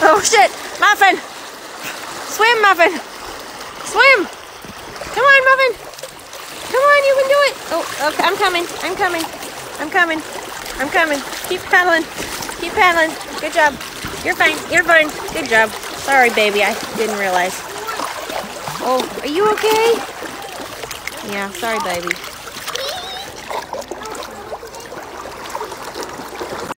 Oh shit! Muffin! Swim, Muffin! Swim! Come on, Muffin! Come on, you can do it! Oh, okay, I'm coming. I'm coming. I'm coming. I'm coming. Keep paddling. Keep paddling. Good job. You're fine. You're fine. Good job. Sorry, baby. I didn't realize. Oh, are you okay? Yeah, sorry, baby.